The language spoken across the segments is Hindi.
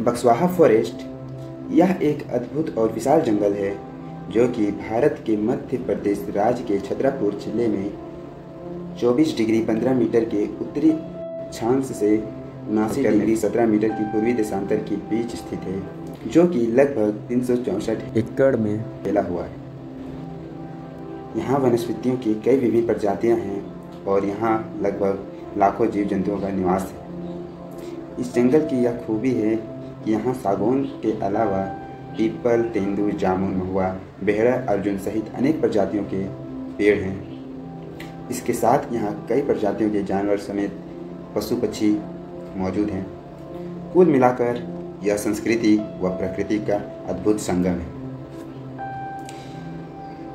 बक्सवाहा फॉरेस्ट यह एक अद्भुत और विशाल जंगल है जो कि भारत के मध्य प्रदेश राज्य के छतरापुर ज़िले में 24 डिग्री 15 मीटर के उत्तरी छांस से उनासी डिग्री 17 मीटर की पूर्वी देशांतर के बीच स्थित है जो कि लगभग तीन एकड़ में फैला हुआ है। यहाँ वनस्पतियों की कई विभिन्न प्रजातियाँ हैं और यहाँ लगभग लाखों जीव जंतुओं का निवास है। इस जंगल की यह खूबी है यहाँ सागौन के अलावा पीपल, तेंदू, जामुन, महुआ बेहड़ा अर्जुन सहित अनेक प्रजातियों के पेड़ हैं। इसके साथ यहाँ कई प्रजातियों के जानवर समेत पशु पक्षी मौजूद हैं। कुल मिलाकर यह संस्कृति व प्रकृति का अद्भुत संगम है।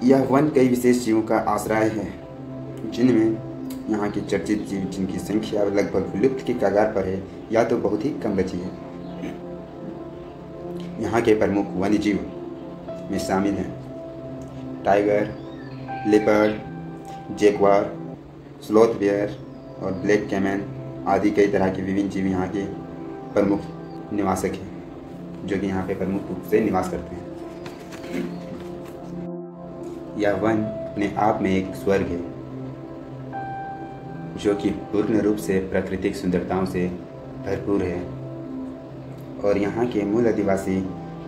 यह वन कई विशेष जीवों का आश्रय है, जिनमें यहाँ के चर्चित जीव जिनकी संख्या लगभग विलुप्त के कगार पर है, या तो बहुत ही कम बची है। यहाँ के प्रमुख वन्य जीव में शामिल हैं। Tiger leopard jaguar sloth bear और ब्लैक कैमन आदि कई तरह के विभिन्न जीव यहाँ के प्रमुख निवासक हैं, जो कि यहाँ पे प्रमुख रूप से निवास करते हैं। यह वन अपने आप में एक स्वर्ग है, जो कि पूर्ण रूप से प्राकृतिक सुंदरताओं से भरपूर है। और यहाँ के मूल आदिवासी,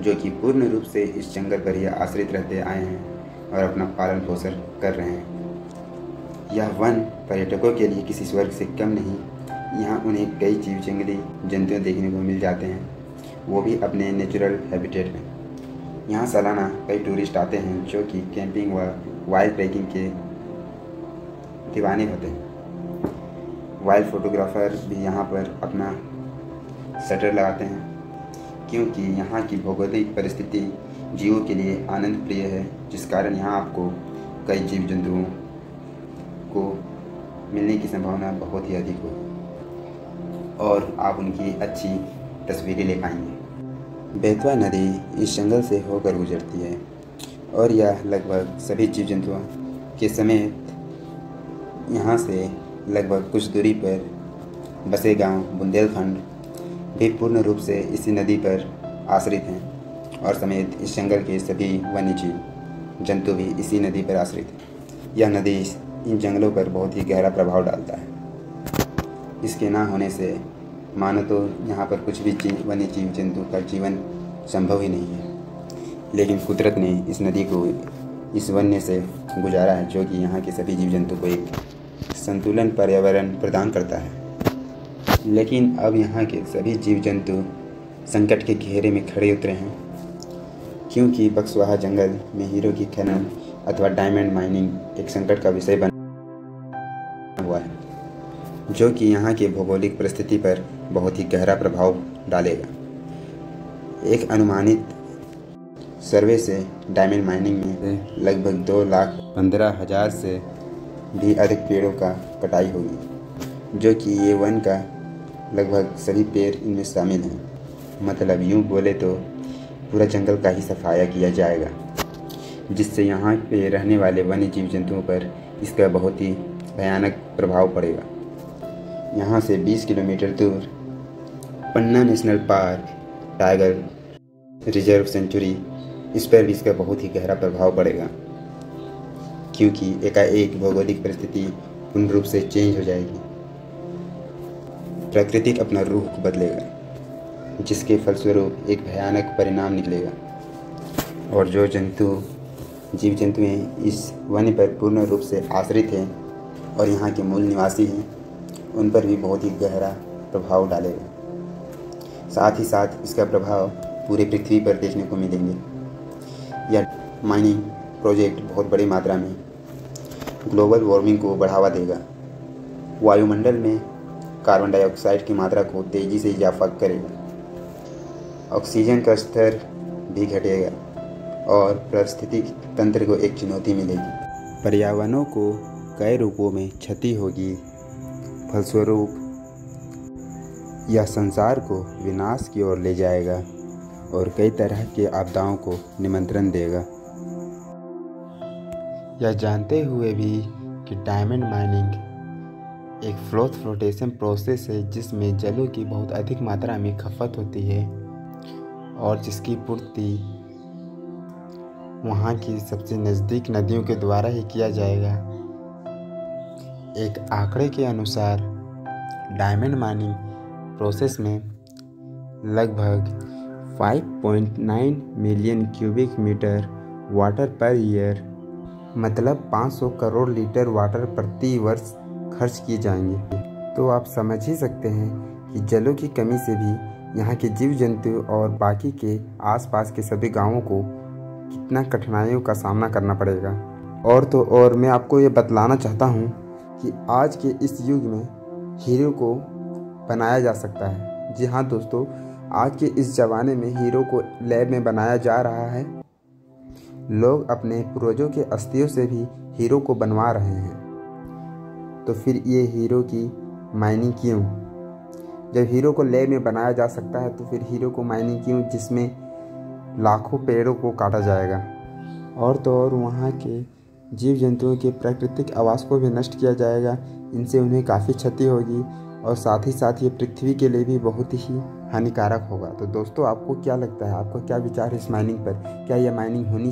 जो कि पूर्ण रूप से इस जंगल पर ही आश्रित रहते आए हैं और अपना पालन पोषण कर रहे हैं। यह वन पर्यटकों के लिए किसी स्वर्ग से कम नहीं, यहाँ उन्हें कई जीव जंगली जंतु देखने को मिल जाते हैं। वो भी अपने नेचुरल हैबिटेट में। यहाँ सालाना कई टूरिस्ट आते हैं, जो कि कैंपिंग व वाइल्ड ट्रैकिंग के दीवाने होते हैं। वाइल्ड फोटोग्राफर भी यहाँ पर अपना शटर लगाते हैं। क्योंकि यहाँ की भौगोलिक परिस्थिति जीवों के लिए आनंद प्रिय है, जिस कारण यहाँ आपको कई जीव जंतुओं को मिलने की संभावना बहुत ही अधिक होगी। और आप उनकी अच्छी तस्वीरें ले पाएँगे। बेतवा नदी इस जंगल से होकर गुजरती है और यह लगभग सभी जीव जंतुओं के समेत यहाँ से लगभग कुछ दूरी पर बसे गाँव बुंदेलखंड भी पूर्ण रूप से इसी नदी पर आश्रित हैं और समेत इस जंगल के सभी वन्य जीव जंतु भी इसी नदी पर आश्रित हैं। यह नदी इन जंगलों पर बहुत ही गहरा प्रभाव डालता है। इसके ना होने से, मानो तो यहाँ पर कुछ भी वन्य जीव जंतु का जीवन संभव ही नहीं है। लेकिन कुदरत ने इस नदी को इस वन्य से गुजारा है, जो कि यहाँ के सभी जीव जंतु को एक संतुलन पर्यावरण प्रदान करता है। लेकिन अब यहाँ के सभी जीव जंतु संकट के घेरे में खड़े उतरे हैं, क्योंकि बक्सवाहा जंगल में हीरो की खनन अथवा डायमंड माइनिंग एक संकट का विषय बना हुआ है, जो कि यहाँ की भौगोलिक परिस्थिति पर बहुत ही गहरा प्रभाव डालेगा। एक अनुमानित सर्वे से डायमंड माइनिंग में लगभग दो लाख पंद्रह हज़ार से भी अधिक पेड़ों का कटाई होगी, जो कि ये वन का लगभग सभी पेड़ इनमें शामिल हैं। मतलब यूँ बोले तो पूरा जंगल का ही सफाया किया जाएगा, जिससे यहाँ पे रहने वाले वन्य जीव जंतुओं पर इसका बहुत ही भयानक प्रभाव पड़ेगा। यहाँ से 20 किलोमीटर दूर Panna national park, tiger reserve sanctuary, इस पर भी इसका बहुत ही गहरा प्रभाव पड़ेगा, क्योंकि एकाएक भौगोलिक परिस्थिति पूर्ण रूप से चेंज हो जाएगी। प्राकृतिक अपना रूख बदलेगा, जिसके फलस्वरूप एक भयानक परिणाम निकलेगा। और जो जंतु, जीव जंतु हैं, इस वन पर पूर्ण रूप से आश्रित हैं और यहाँ के मूल निवासी हैं, उन पर भी बहुत ही गहरा प्रभाव डालेगा। साथ ही साथ इसका प्रभाव पूरे पृथ्वी पर देखने को मिलेंगे। यह माइनिंग प्रोजेक्ट बहुत बड़ी मात्रा में ग्लोबल वार्मिंग को बढ़ावा देगा। वायुमंडल में कार्बन डाइऑक्साइड की मात्रा को तेज़ी से इजाफा करेगा ऑक्सीजन का स्तर भी घटेगा और पारिस्थितिक तंत्र को एक चुनौती मिलेगी। पर्यावरणों को कई रूपों में क्षति होगी। फलस्वरूप, यह संसार को विनाश की ओर ले जाएगा और कई तरह के आपदाओं को निमंत्रण देगा। यह जानते हुए भी कि डायमंड माइनिंग एक फ्लोथ फ्लोटेशन प्रोसेस है, जिसमें जलों की बहुत अधिक मात्रा में खपत होती है और जिसकी पूर्ति वहाँ की सबसे नज़दीक नदियों के द्वारा ही किया जाएगा। एक आंकड़े के अनुसार डायमंड माइनिंग प्रोसेस में लगभग 5.9 million cubic metre water per year मतलब 500 करोड़ लीटर वाटर प्रति वर्ष खर्च किए जाएँगे। तो आप समझ ही सकते हैं कि जलों की कमी से भी यहाँ के जीव जंतु और बाकी के आसपास के सभी गाँवों को कितना कठिनाइयों का सामना करना पड़ेगा। और तो और मैं आपको ये बतलाना चाहता हूँ कि आज के इस युग में हीरो को बनाया जा सकता है। जी हाँ दोस्तों, आज के इस ज़माने में हीरो को लैब में बनाया जा रहा है। लोग अपने पूर्वजों के अस्थियों से भी हीरो को बनवा रहे हैं। तो फिर ये हीरो की माइनिंग क्यों? जब हीरो को लैब में बनाया जा सकता है तो फिर हीरो को माइनिंग क्यों? जिसमें लाखों पेड़ों को काटा जाएगा। और तो और वहाँ के जीव जंतुओं के प्राकृतिक आवास को भी नष्ट किया जाएगा। इनसे उन्हें काफ़ी क्षति होगी और साथ ही साथ ये पृथ्वी के लिए भी बहुत ही हानिकारक होगा। तो दोस्तों, आपको क्या लगता है? आपका क्या विचार है इस माइनिंग पर? क्या यह माइनिंग होनी